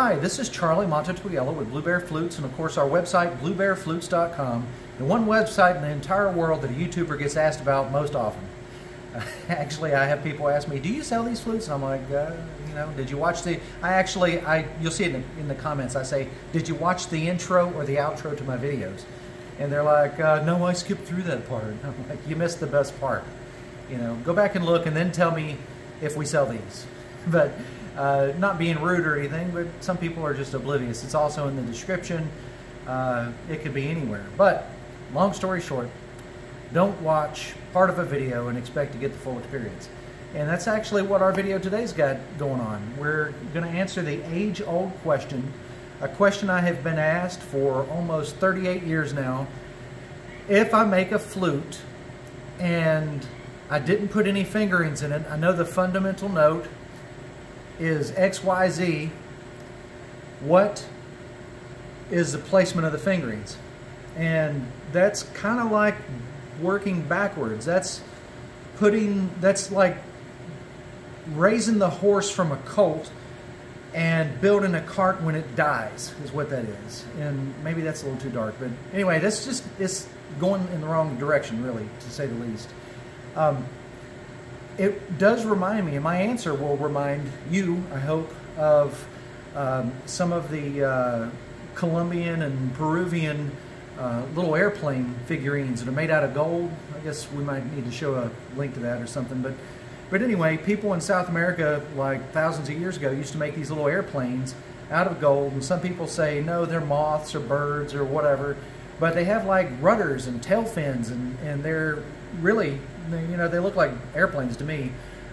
Hi, this is Charlie Mato-Toyela with Blue Bear Flutes, and of course our website, bluebearflutes.com, the one website in the entire world that a YouTuber gets asked about most often. actually, I have people ask me, "Do you sell these flutes?" And I'm like, uh, you know, did you watch the? I actually, I you'll see it in the, in the comments. I say, "Did you watch the intro or the outro to my videos?" And they're like, uh, "No, I skipped through that part." I'm like, "You missed the best part." You know, go back and look, and then tell me if we sell these. But uh, not being rude or anything, but some people are just oblivious. It's also in the description. Uh, it could be anywhere. But long story short, don't watch part of a video and expect to get the full experience. And that's actually what our video today's got going on. We're going to answer the age-old question, a question I have been asked for almost 38 years now. If I make a flute and I didn't put any fingerings in it, I know the fundamental note is XYZ, what is the placement of the fingerings? And that's kind of like working backwards. That's putting, that's like raising the horse from a colt and building a cart when it dies is what that is. And maybe that's a little too dark, but anyway, that's just, it's going in the wrong direction, really, to say the least. Um, it does remind me, and my answer will remind you, I hope, of um, some of the uh, Colombian and Peruvian uh, little airplane figurines that are made out of gold. I guess we might need to show a link to that or something. But, but anyway, people in South America, like thousands of years ago, used to make these little airplanes out of gold. And some people say, no, they're moths or birds or whatever. But they have like rudders and tail fins, and, and they're really you know, they look like airplanes to me.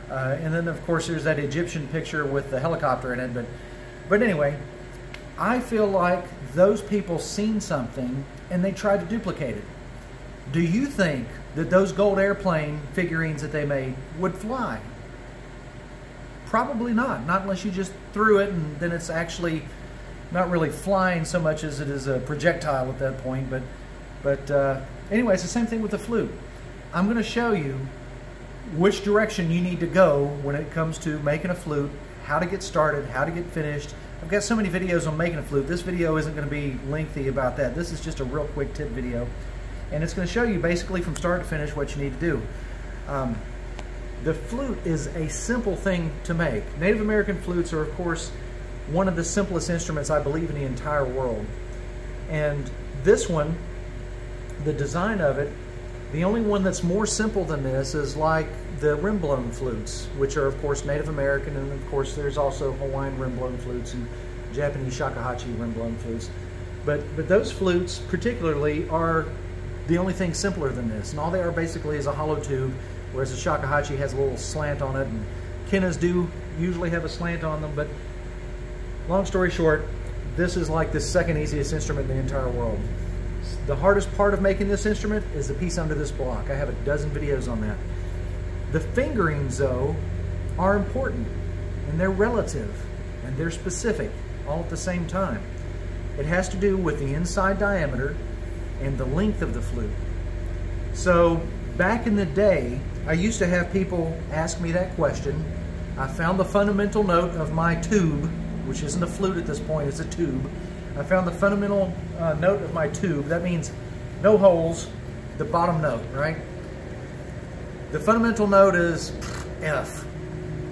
Uh, and then, of course, there's that Egyptian picture with the helicopter in it. But, but anyway, I feel like those people seen something and they tried to duplicate it. Do you think that those gold airplane figurines that they made would fly? Probably not. Not unless you just threw it and then it's actually not really flying so much as it is a projectile at that point. But, but uh, anyway, it's the same thing with the flute. I'm going to show you which direction you need to go when it comes to making a flute, how to get started, how to get finished. I've got so many videos on making a flute. This video isn't going to be lengthy about that. This is just a real quick tip video. And it's going to show you basically from start to finish what you need to do. Um, the flute is a simple thing to make. Native American flutes are, of course, one of the simplest instruments I believe in the entire world. And this one, the design of it the only one that's more simple than this is like the rim-blown flutes, which are of course Native American, and of course there's also Hawaiian rim-blown flutes and Japanese shakuhachi rim-blown flutes. But, but those flutes particularly are the only thing simpler than this. And all they are basically is a hollow tube, whereas the shakuhachi has a little slant on it, and quenas do usually have a slant on them, but long story short, this is like the second easiest instrument in the entire world. The hardest part of making this instrument is the piece under this block. I have a dozen videos on that. The fingerings, though, are important, and they're relative, and they're specific, all at the same time. It has to do with the inside diameter and the length of the flute. So back in the day, I used to have people ask me that question. I found the fundamental note of my tube, which isn't a flute at this point, it's a tube. I found the fundamental uh, note of my tube. That means no holes, the bottom note, right? The fundamental note is F.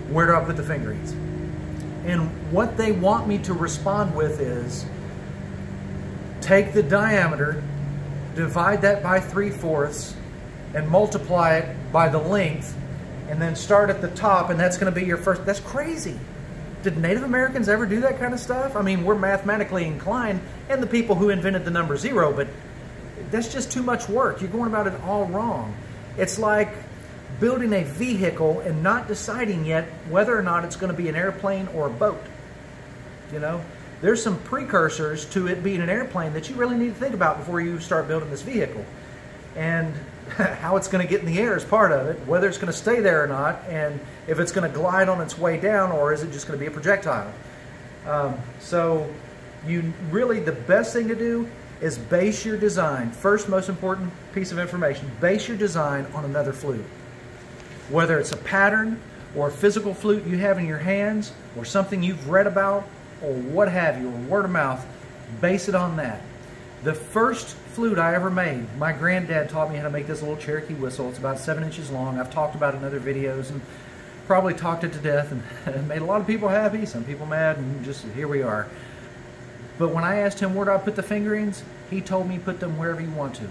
Where do I put the fingerings? And what they want me to respond with is take the diameter, divide that by 3 fourths, and multiply it by the length, and then start at the top, and that's going to be your first. That's crazy did Native Americans ever do that kind of stuff? I mean, we're mathematically inclined, and the people who invented the number zero, but that's just too much work. You're going about it all wrong. It's like building a vehicle and not deciding yet whether or not it's going to be an airplane or a boat. You know, there's some precursors to it being an airplane that you really need to think about before you start building this vehicle. And how it's going to get in the air is part of it, whether it's going to stay there or not, and if it's going to glide on its way down or is it just going to be a projectile. Um, so you really, the best thing to do is base your design. First most important piece of information, base your design on another flute. Whether it's a pattern or a physical flute you have in your hands or something you've read about or what have you, or word of mouth, base it on that. The first flute I ever made, my granddad taught me how to make this little Cherokee whistle. It's about seven inches long. I've talked about it in other videos and probably talked it to death and made a lot of people happy, some people mad, and just here we are. But when I asked him where do I put the fingerings, he told me put them wherever you want to.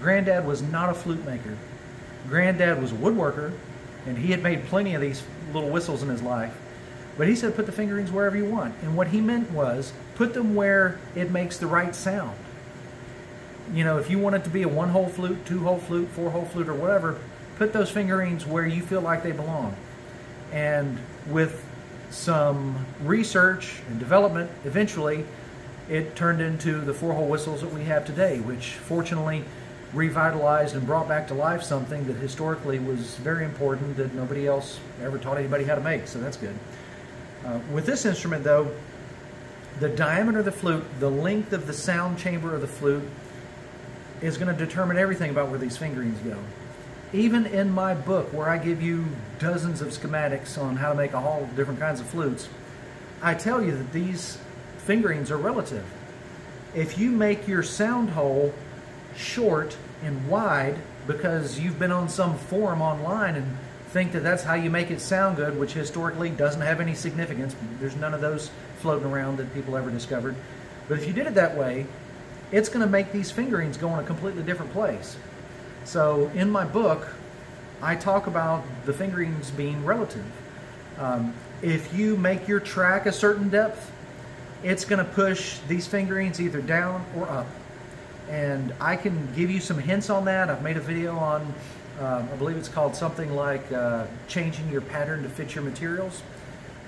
Granddad was not a flute maker. Granddad was a woodworker, and he had made plenty of these little whistles in his life. But he said put the fingerings wherever you want. And what he meant was put them where it makes the right sound. You know, if you want it to be a one hole flute, two hole flute, four hole flute, or whatever, put those fingerings where you feel like they belong. And with some research and development, eventually it turned into the four hole whistles that we have today, which fortunately revitalized and brought back to life something that historically was very important that nobody else ever taught anybody how to make, so that's good. Uh, with this instrument, though, the diameter of the flute, the length of the sound chamber of the flute, is going to determine everything about where these fingerings go. Even in my book, where I give you dozens of schematics on how to make all different kinds of flutes, I tell you that these fingerings are relative. If you make your sound hole short and wide because you've been on some forum online and think that that's how you make it sound good, which historically doesn't have any significance. There's none of those floating around that people ever discovered. But if you did it that way, it's going to make these fingerings go in a completely different place. So in my book, I talk about the fingerings being relative. Um, if you make your track a certain depth, it's going to push these fingerings either down or up. And I can give you some hints on that. I've made a video on um, I believe it's called something like uh, changing your pattern to fit your materials.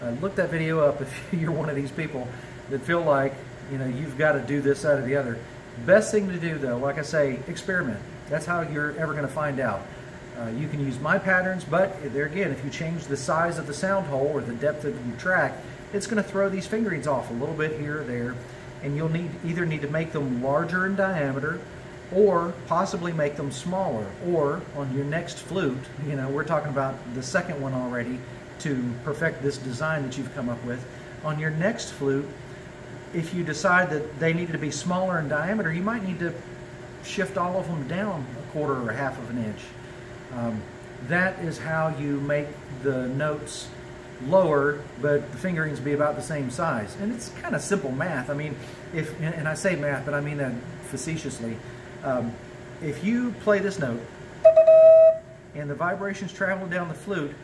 Uh, look that video up if you're one of these people that feel like you know you've got to do this, that, or the other. Best thing to do though, like I say, experiment. That's how you're ever going to find out. Uh, you can use my patterns, but there again, if you change the size of the sound hole or the depth of your track, it's going to throw these fingerings off a little bit here or there, and you'll need either need to make them larger in diameter or possibly make them smaller. Or on your next flute, you know, we're talking about the second one already to perfect this design that you've come up with. On your next flute, if you decide that they need to be smaller in diameter, you might need to shift all of them down a quarter or a half of an inch. Um, that is how you make the notes lower, but the fingerings be about the same size. And it's kind of simple math. I mean, if and I say math, but I mean that facetiously. Um, if you play this note and the vibrations travel down the flute,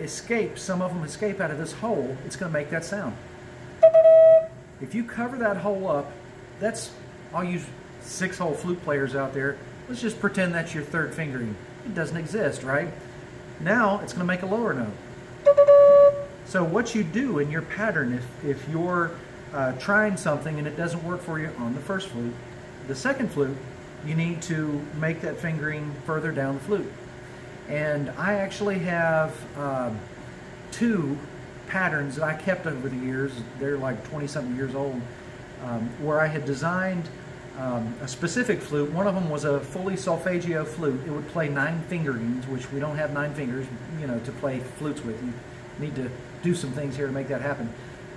escape, some of them escape out of this hole, it's going to make that sound. If you cover that hole up, that's, I'll use six hole flute players out there. Let's just pretend that's your third fingering. It doesn't exist, right? Now it's going to make a lower note. So what you do in your pattern, if, if you're uh, trying something and it doesn't work for you on the first flute, the second flute, you need to make that fingering further down the flute. And I actually have um, two patterns that I kept over the years, they're like 20 something years old, um, where I had designed um, a specific flute. One of them was a fully solfeggio flute. It would play nine fingerings, which we don't have nine fingers, you know, to play flutes with. You need to do some things here to make that happen.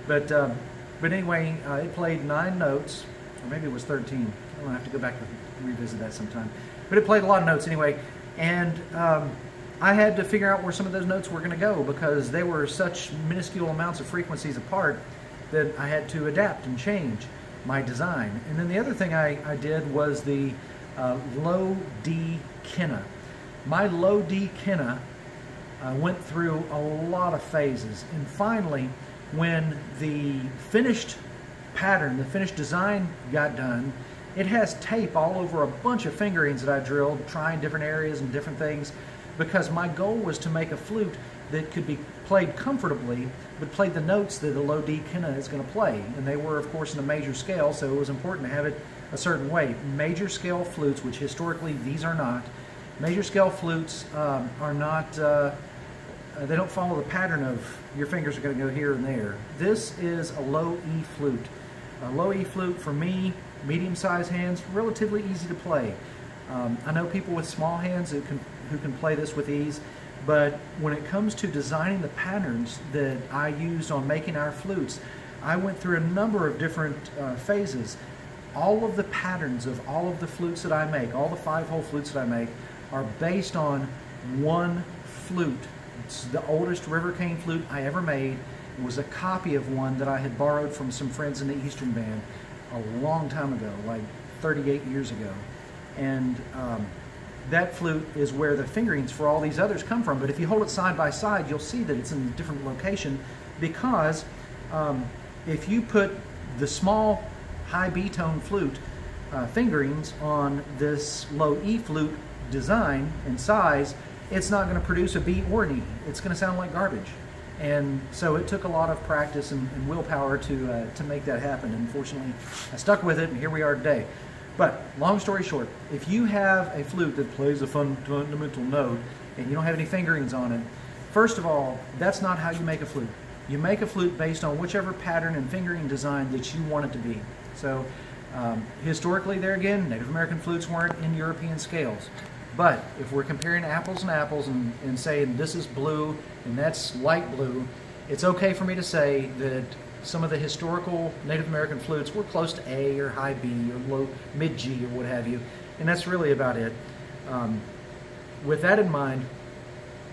But, um, but anyway, uh, it played nine notes, or maybe it was 13. I'll have to go back and revisit that sometime. But it played a lot of notes anyway, and um, I had to figure out where some of those notes were going to go because they were such minuscule amounts of frequencies apart that I had to adapt and change my design. And then the other thing I, I did was the uh, low D Quena. My low D Quena uh, went through a lot of phases, and finally, when the finished pattern, the finished design got done, it has tape all over a bunch of fingerings that I drilled, trying different areas and different things, because my goal was to make a flute that could be played comfortably, but play the notes that a low D Quena is going to play. And they were, of course, in a major scale, so it was important to have it a certain way. Major scale flutes, which historically these are not, major scale flutes um, are not, uh, they don't follow the pattern of your fingers are going to go here and there. This is a low E flute. A low E flute for me, medium-sized hands, relatively easy to play. Um, I know people with small hands who can, who can play this with ease, but when it comes to designing the patterns that I used on making our flutes, I went through a number of different uh, phases. All of the patterns of all of the flutes that I make, all the five hole flutes that I make, are based on one flute. It's the oldest river cane flute I ever made. It was a copy of one that I had borrowed from some friends in the Eastern Band a long time ago, like 38 years ago. And um, that flute is where the fingerings for all these others come from. But if you hold it side by side, you'll see that it's in a different location because um, if you put the small high B tone flute uh, fingerings on this low E flute design and size, it's not going to produce a B or an E. It's going to sound like garbage. And so it took a lot of practice and, and willpower to, uh, to make that happen. And fortunately, I stuck with it, and here we are today. But long story short, if you have a flute that plays a fun, fundamental note and you don't have any fingerings on it, first of all, that's not how you make a flute. You make a flute based on whichever pattern and fingering design that you want it to be. So um, historically, there again, Native American flutes weren't in European scales. But if we're comparing apples and apples and, and saying this is blue and that's light blue, it's okay for me to say that some of the historical Native American flutes were close to A or high B or low mid G or what have you, and that's really about it. Um, with that in mind,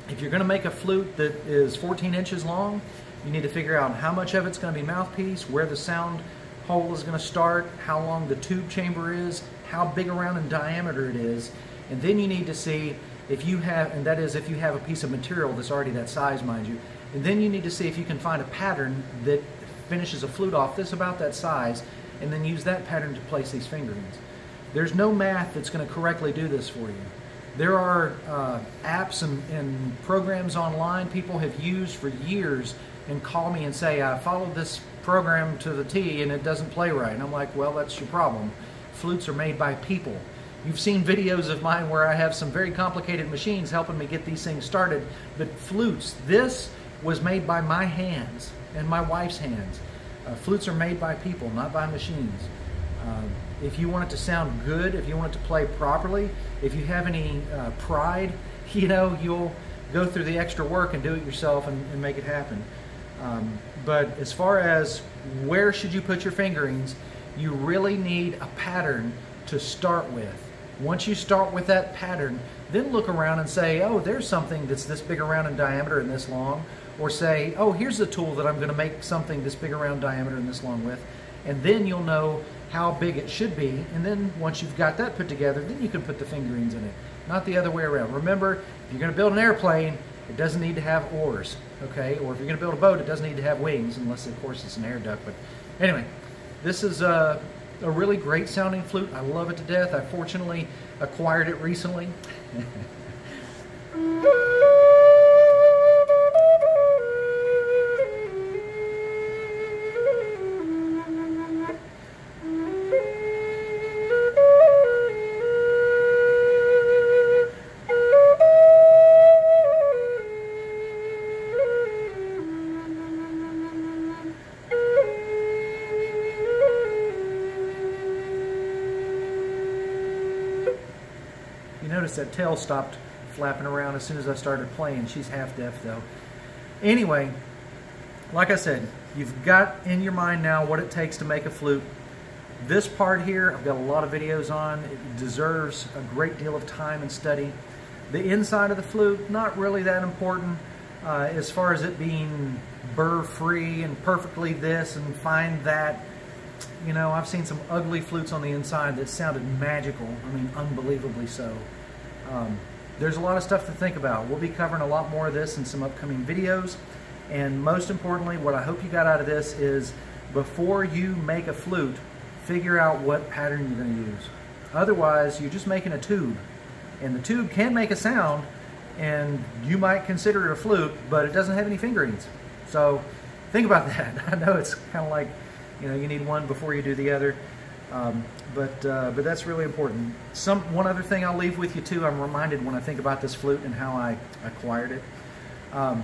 if you're going to make a flute that is 14 inches long, you need to figure out how much of it's going to be mouthpiece, where the sound hole is going to start, how long the tube chamber is, how big around in diameter it is, and then you need to see if you have, and that is if you have a piece of material that's already that size, mind you, and then you need to see if you can find a pattern that finishes a flute off that's about that size, and then use that pattern to place these fingerings. There's no math that's going to correctly do this for you. There are uh, apps and, and, programs online people have used for years and call me and say, I followed this program to the T and it doesn't play right. And I'm like, well, that's your problem. Flutes are made by people. You've seen videos of mine where I have some very complicated machines helping me get these things started, but flutes, this was made by my hands and my wife's hands. Uh, flutes are made by people, not by machines. Uh, if you want it to sound good, if you want it to play properly, if you have any uh, pride, you know, you'll go through the extra work and do it yourself and, and make it happen. Um, but as far as where should you put your fingerings, you really need a pattern to start with. Once you start with that pattern, then look around and say, oh, there's something that's this big around in diameter and this long or say, oh, here's a tool that I'm going to make something this big around diameter and this long with, and then you'll know how big it should be, and then once you've got that put together, then you can put the fingerings in it, not the other way around. Remember, if you're going to build an airplane, it doesn't need to have oars, okay? Or if you're going to build a boat, it doesn't need to have wings, unless, of course, it's an air duct. But anyway, this is a, a really great sounding flute. I love it to death. I fortunately acquired it recently. notice that tail stopped flapping around as soon as I started playing. She's half deaf though. Anyway, like I said, you've got in your mind now what it takes to make a flute. This part here, I've got a lot of videos on. It deserves a great deal of time and study. The inside of the flute, not really that important uh, as far as it being burr-free and perfectly this and fine that. You know, I've seen some ugly flutes on the inside that sounded magical. I mean, unbelievably so. Um, there's a lot of stuff to think about. We'll be covering a lot more of this in some upcoming videos. And most importantly, what I hope you got out of this is before you make a flute, figure out what pattern you're going to use. Otherwise, you're just making a tube. And the tube can make a sound, and you might consider it a flute, but it doesn't have any fingerings. So think about that. I know it's kind of like, you know, you need one before you do the other. Um, but uh, but that's really important. Some one other thing I'll leave with you too. I'm reminded when I think about this flute and how I acquired it. Um,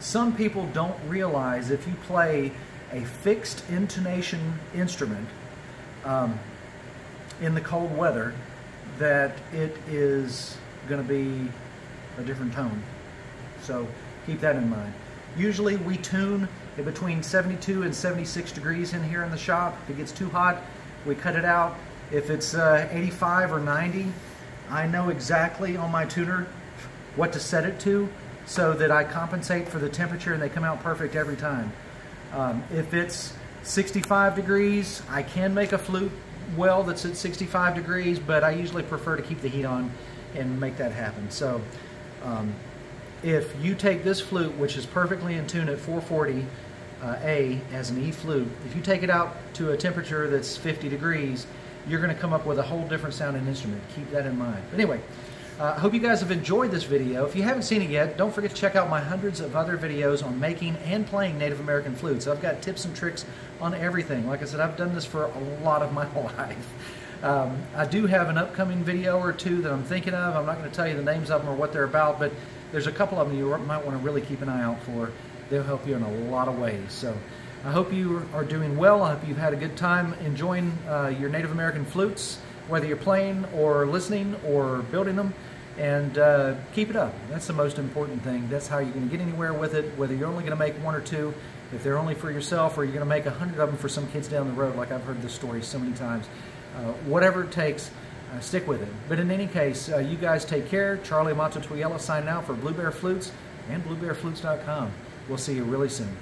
some people don't realize if you play a fixed intonation instrument um, in the cold weather, that it is going to be a different tone. So keep that in mind. Usually we tune at between 72 and 76 degrees in here in the shop. If it gets too hot, we cut it out. If it's uh, 85 or 90, I know exactly on my tuner what to set it to so that I compensate for the temperature and they come out perfect every time. Um, if it's 65 degrees, I can make a flute well that's at 65 degrees, but I usually prefer to keep the heat on and make that happen. So um, if you take this flute, which is perfectly in tune at 440 uh, A as an E flute, if you take it out to a temperature that's 50 degrees, you're going to come up with a whole different sounding instrument. Keep that in mind. But anyway, I uh, hope you guys have enjoyed this video. If you haven't seen it yet, don't forget to check out my hundreds of other videos on making and playing Native American flutes. I've got tips and tricks on everything. Like I said, I've done this for a lot of my life. Um, I do have an upcoming video or two that I'm thinking of. I'm not going to tell you the names of them or what they're about, but there's a couple of them you might want to really keep an eye out for. They'll help you in a lot of ways. So I hope you are doing well. I hope you've had a good time enjoying uh, your Native American flutes whether you're playing or listening or building them. And uh, keep it up. That's the most important thing. That's how you're going to get anywhere with it, whether you're only going to make one or two, if they're only for yourself, or you're going to make a hundred of them for some kids down the road, like I've heard this story so many times. Uh, whatever it takes, uh, stick with it. But in any case, uh, you guys take care. Charlie Mato-Toyela signing out for Blue Bear Flutes and BlueBearFlutes.com. We'll see you really soon.